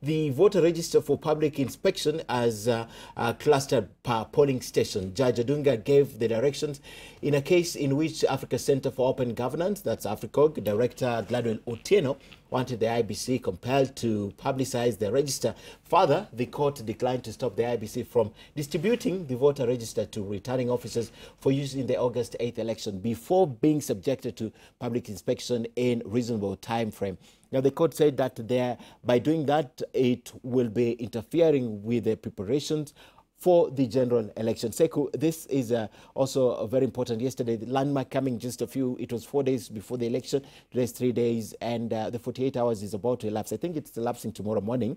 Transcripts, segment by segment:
the voter register for public inspection as a, a clustered polling station. Judge Adunga gave the directions in a case in which Africa Center for Open Governance, that's AFRICOG, Director Gladwell Otieno wanted the IEBC compelled to publicize the register. Further, the court declined to stop the IEBC from distributing the voter register to returning officers for use in the August 8th election before being subjected to public inspection in reasonable time frame. Now, the court said that there, by doing that, it will be interfering with the preparations for the general election. Seku, this is uh, also very important. Yesterday, the landmark coming just a few, it was four days before the election. Today's three days, and uh, the 48 hours is about to elapse. I think it's elapsing tomorrow morning.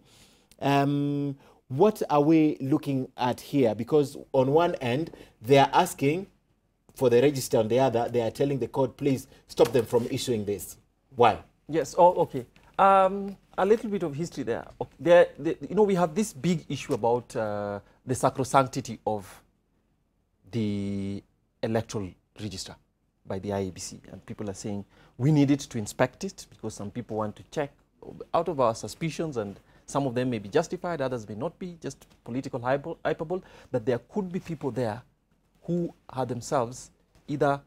Um, what are we looking at here? Because on one end, they are asking for the register. On the other, they are telling the court, please stop them from issuing this. Why? Yes. Oh, okay. Um, a little bit of history there. there the, you know, we have this big issue about uh, the sacrosanctity of the electoral register by the IEBC. And people are saying we need it to inspect it because some people want to check out of our suspicions and some of them may be justified, others may not be, just political hyperbole, that there could be people there who are themselves either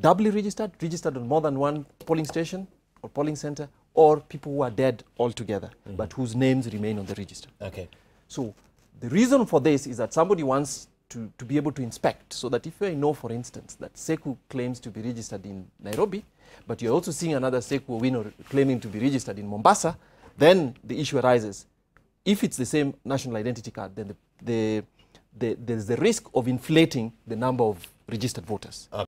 doubly registered, registered on more than one polling station, or polling center or people who are dead altogether, mm -hmm. but whose names remain on the register. Okay. So the reason for this is that somebody wants to, to be able to inspect so that if you know, for instance, that Seku claims to be registered in Nairobi, but you're also seeing another Seku winner claiming to be registered in Mombasa, then the issue arises. If it's the same national identity card, then the, the, the, there's the risk of inflating the number of registered voters. Okay.